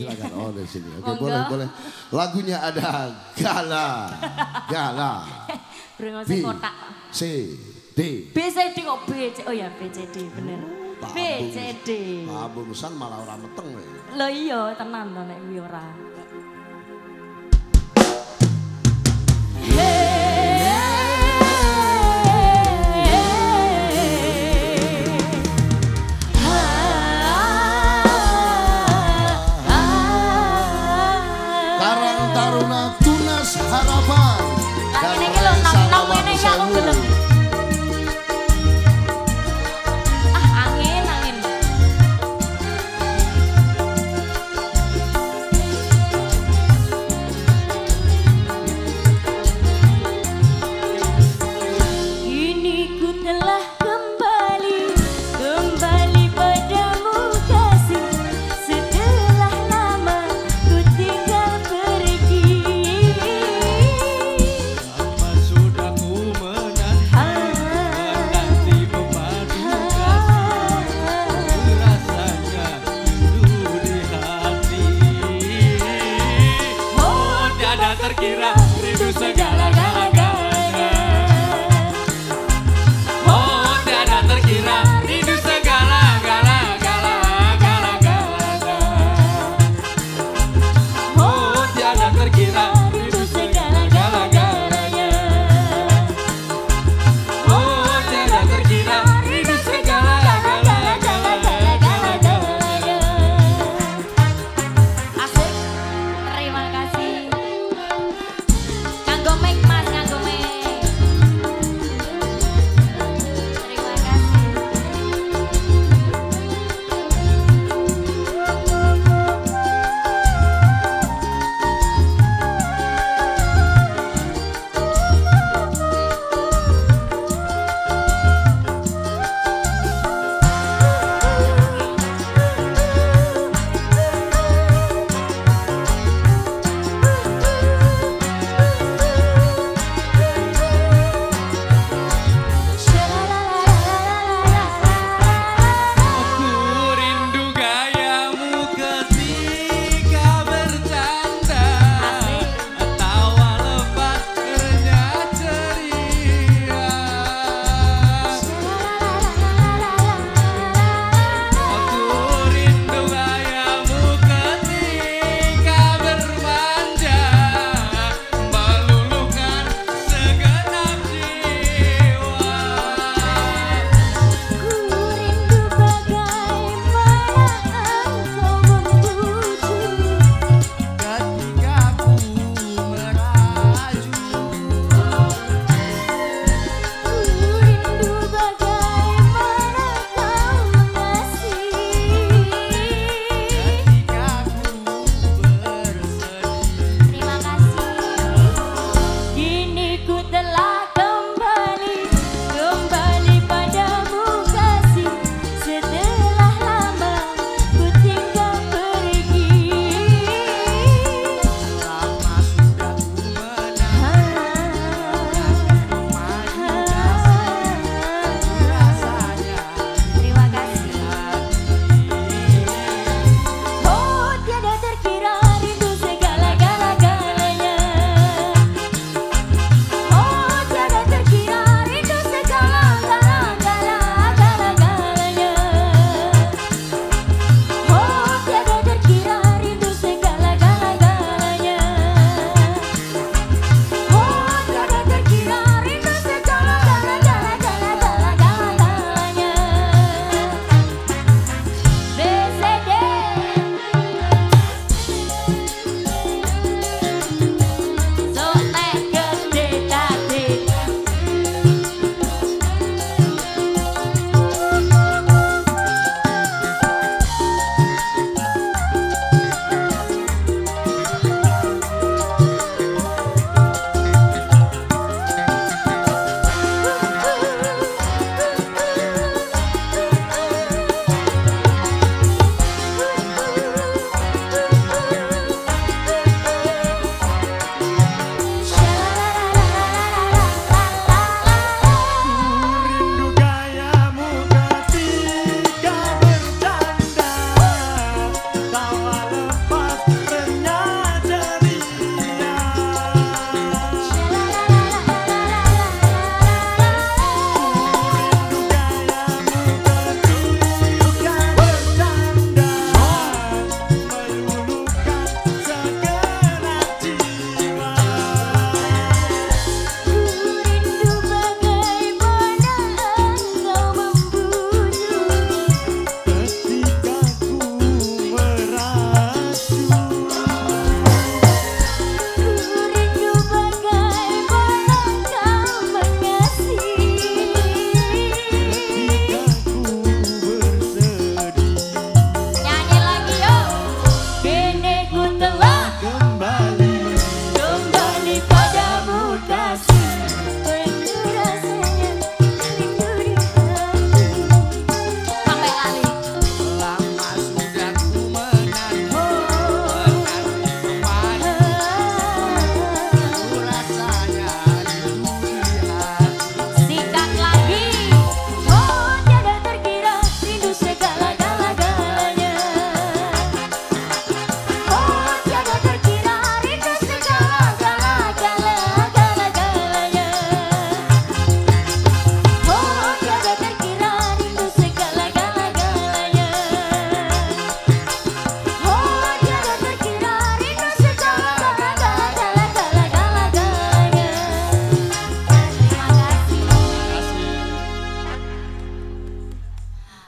Silakan. Oh di sini. Oke boleh boleh. Lagunya ada Gala. Gala. Kotak. C D. B C D kok B C Oh ya B C D bener. B C D. Babungsan malah orang meteng. Lo iya tenan to nek ora. Karang terkira Review segera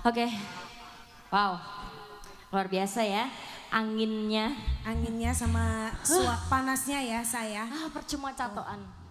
Oke. Wow. Luar biasa ya. Anginnya. Anginnya sama suap panasnya ya saya. Ah, percuma catoan.